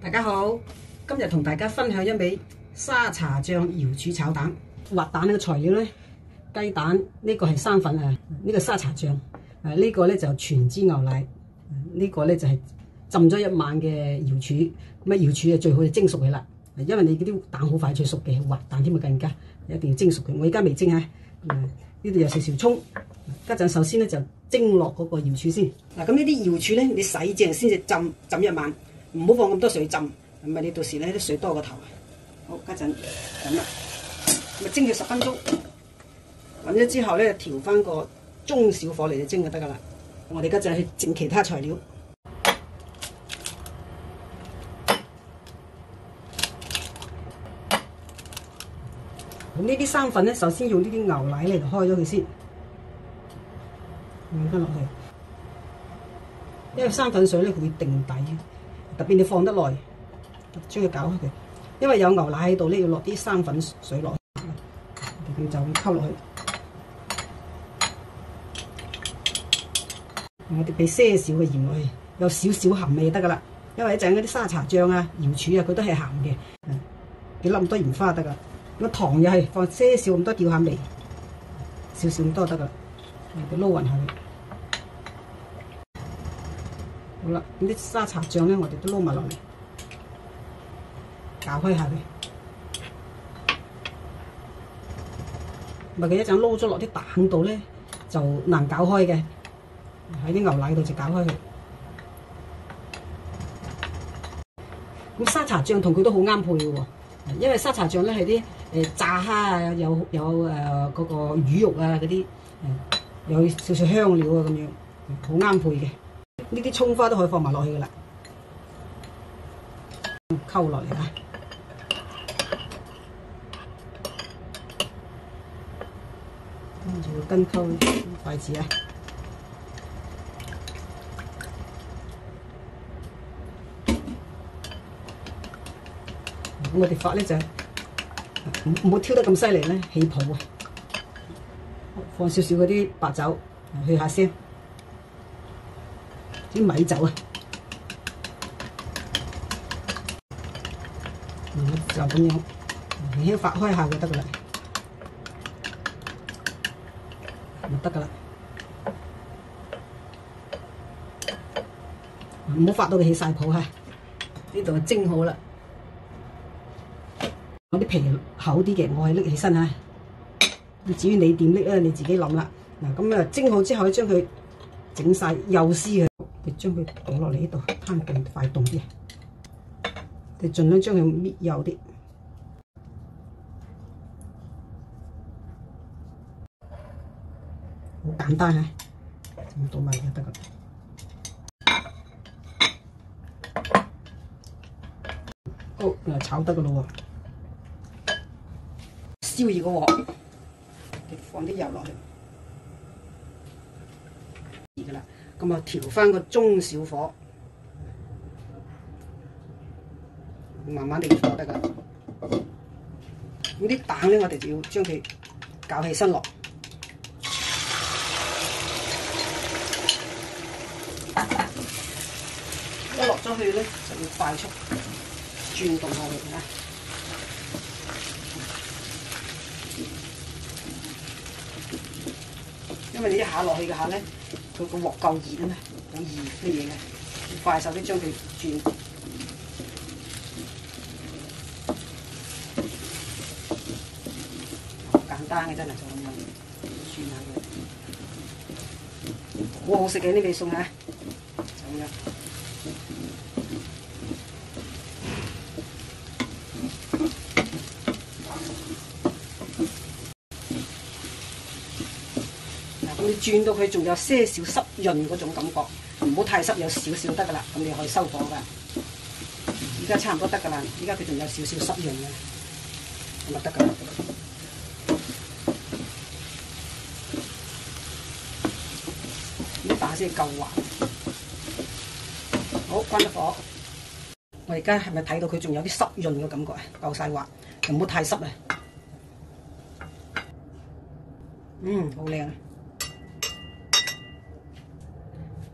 大家好，今日同大家分享一味沙茶醬瑤柱炒蛋。滑蛋呢個材料呢，雞蛋呢、個係生粉啊，呢、個沙茶醬，誒、呢、個呢就全脂牛奶，呢、個呢就係浸咗一晚嘅瑤柱。咁啊瑤柱啊最好就蒸熟佢啦，因為你嗰啲蛋好快脆熟嘅，滑蛋添啊更加一定要蒸熟佢。我而家未蒸啊，呢度有少少葱，家陣首先呢就蒸落嗰個瑤柱先。嗱咁呢啲瑤柱呢，你洗淨先至浸浸一晚。唔好放咁多水浸，唔係你到時咧啲水多過頭。好，家陣咁啦，咪蒸佢十分鐘。滾咗之後咧，調翻個中小火嚟就蒸就得噶啦。我哋家陣去整其他材料。咁呢啲生粉咧，首先用呢啲牛奶嚟開咗佢先，換翻落去。因為生粉水咧，佢會定底。特別你放得耐，將佢攪開佢，因為有牛奶喺度咧，要落啲生粉水落去，就咁溝落去。我哋俾些少嘅鹽落去，有少少鹹味就得噶啦。因為一陣嗰啲沙茶醬啊、瑤柱啊，佢都係鹹嘅。幾粒咁多鹽花得噶，咁糖又係放些少咁多調下味，少少咁多得噶啦。我哋撈勻下佢。好啦，咁啲沙茶醬咧，我哋都撈埋落嚟，攪開下佢。咪佢一陣撈咗落啲蛋度咧，就難攪開嘅。喺啲牛奶度就攪開佢。咁沙茶醬同佢都好啱配嘅喎，因為沙茶醬咧係啲誒炸蝦啊，有有誒嗰個魚肉啊嗰啲，有少少香料啊咁樣，好啱配嘅。呢啲葱花都可以放埋落去噶啦，溝落嚟啊！跟住跟溝筷子啊！我哋發咧就唔唔好挑得咁犀利咧，起泡啊！放少少嗰啲白酒去下先。啲米酒啊，就咁樣輕輕發開下就得噶啦，就得噶啦，唔好發到佢起晒泡嚇。呢度蒸好啦，我啲皮厚啲嘅，我係拎起身嚇。至於你點拎咧，你自己諗啦。嗱咁啊，蒸好之後，將佢整晒幼絲佢。你將佢倒落嚟呢度，攤凍快凍啲。你盡量將佢搣幼啲，好簡單嚇，咁倒埋就得噶。好，又炒得噶咯喎，燒熱個鑊，放啲油落去，熱噶啦。咁啊，調翻個中小火，慢慢地火得噶。咁啲蛋咧，我哋就要將佢攪起身落，一落咗去咧，就要快速轉動下佢啊！因為你一下落去嘅下咧。佢個鑊夠熱啊嘛，好熱咩嘢嘅，快手啲將佢轉，簡單嘅真係就咁樣轉下佢，好好食嘅呢味餸啊，就咁樣。你轉到佢仲有些少濕潤嗰種感覺，唔好太濕，有少少得噶啦，咁你可以收火噶。而家差唔多得噶啦，而家佢仲有少少濕潤嘅，咁就得噶啦。呢打先夠滑，好關咗火。我而家係咪睇到佢仲有啲濕潤嘅感覺啊？夠晒滑，唔好太濕啊！嗯，好靚。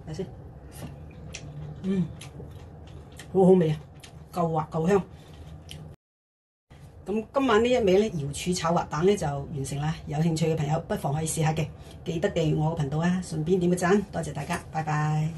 睇先，嗯，好好味啊！夠滑夠香。咁今晚呢一味咧瑶柱炒滑蛋咧就完成啦。有兴趣嘅朋友不妨可以试下嘅，记得订阅我個頻道啊，顺便点个赞，多谢大家，拜拜。